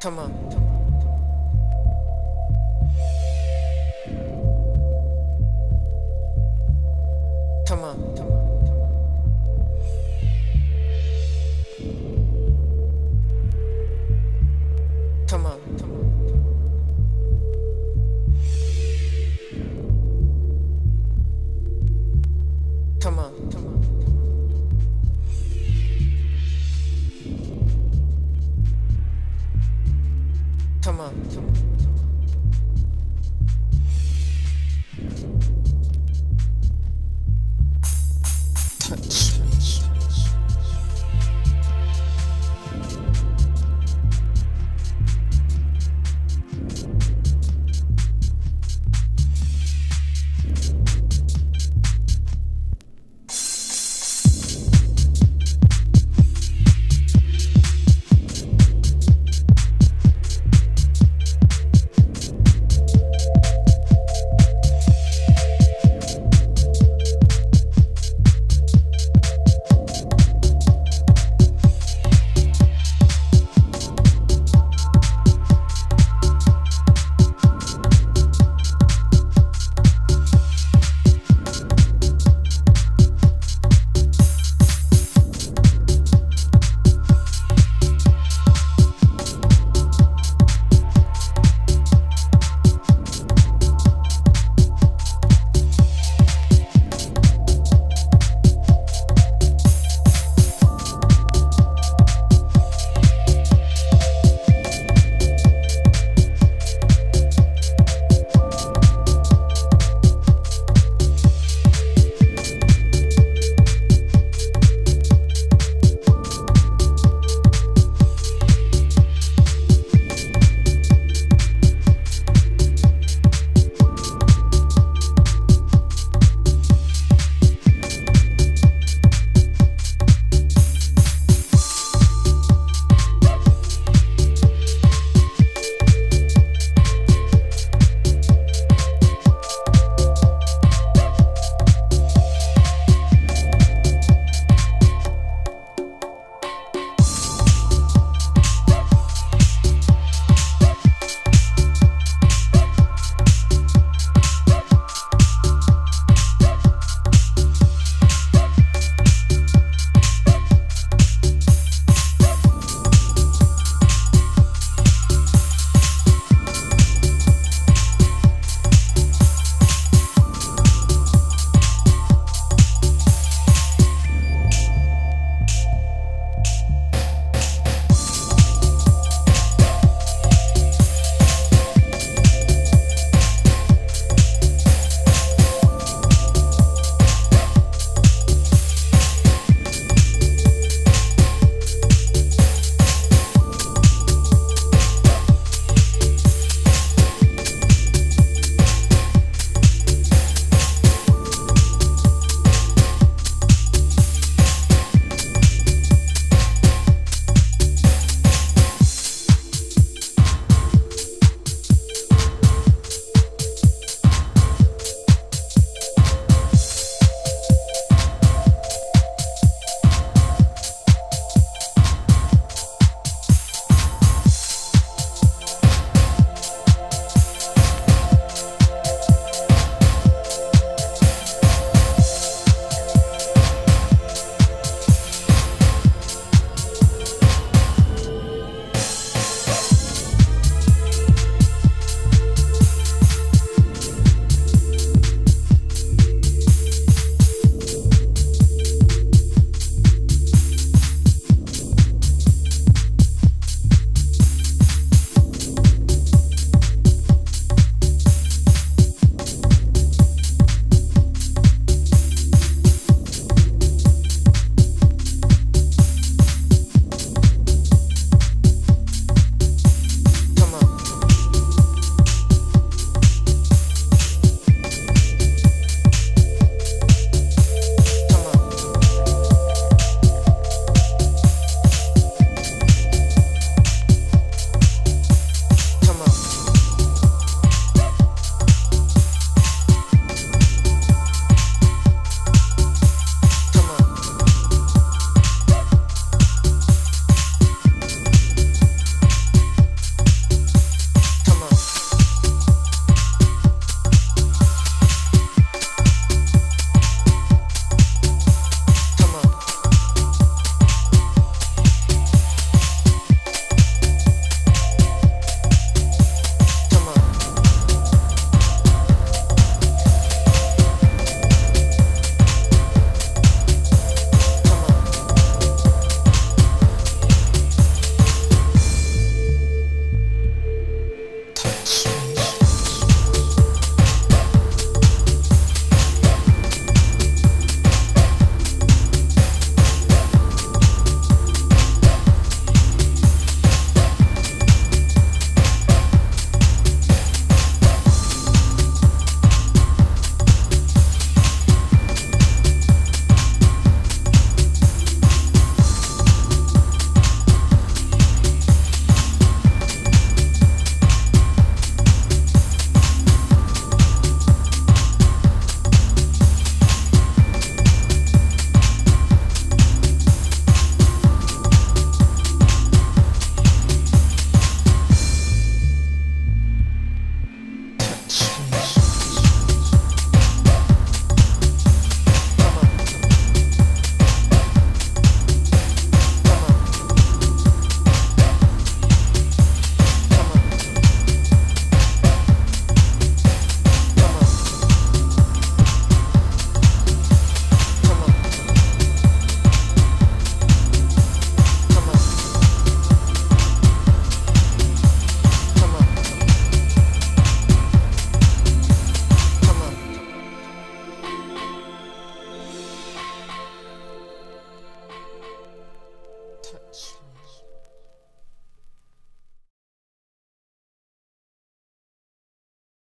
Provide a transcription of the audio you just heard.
Come on.